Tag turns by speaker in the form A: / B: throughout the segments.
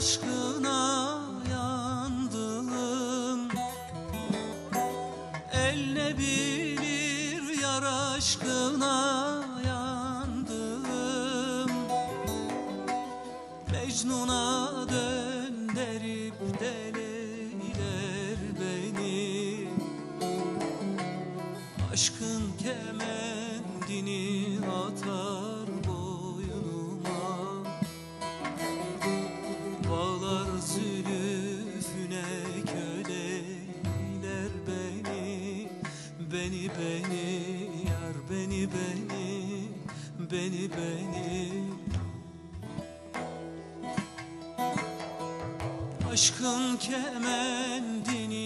A: aşkına yandım. El ne bilir yar aşkına yandım. Mecnun'a döndürüp deliler beni. Aşkın kemendini atar Beni beni. Aşkın kemendini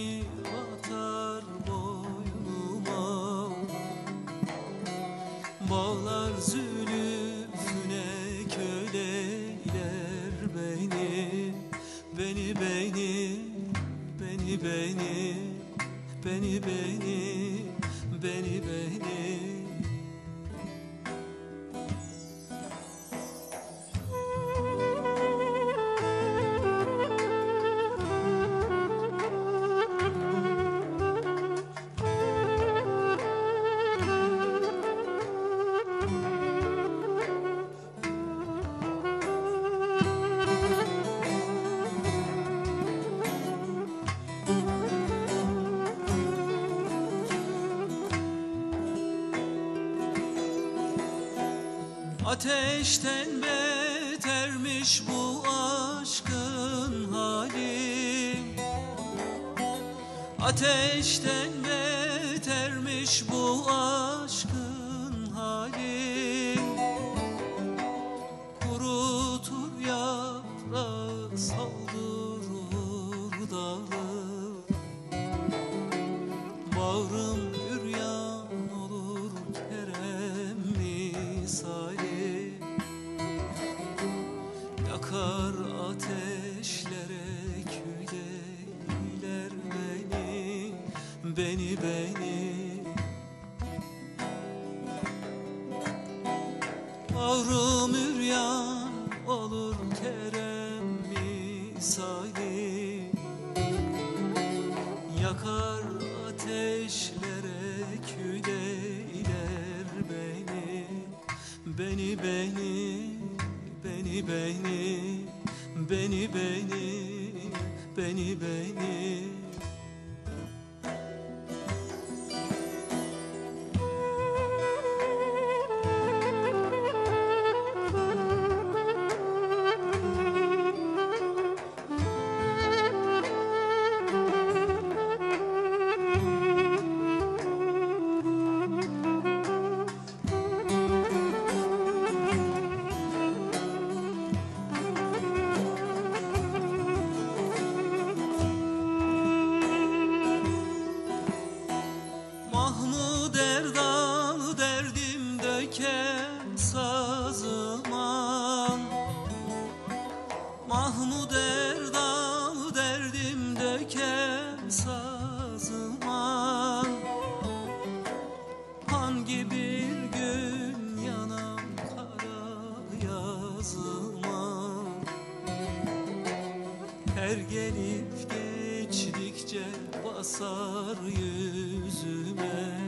A: Ateşten betermiş bu aşkın hali. Ateşten betermiş bu aşkın hali Beni beni. Bağrım üryan olur kerem misali. Yakar ateşlere küleyler beni. Beni beni, beni beni, beni beni, beni beni. Mahmud sazıma Hangi bir gün yanam kara yazıma. Her gelip geçtikçe basar yüzüme.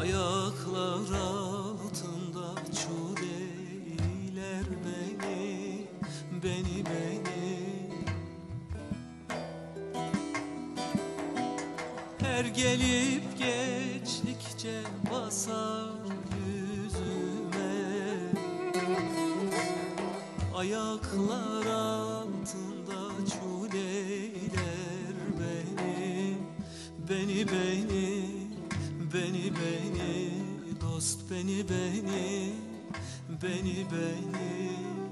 A: Ayaklar altında çuleyler beni Beni beni Her gelip geçtikçe basar yüzüme. Ayaklar altında çuleyler beni Beni beni, beni beni Dost beni beni, beni beni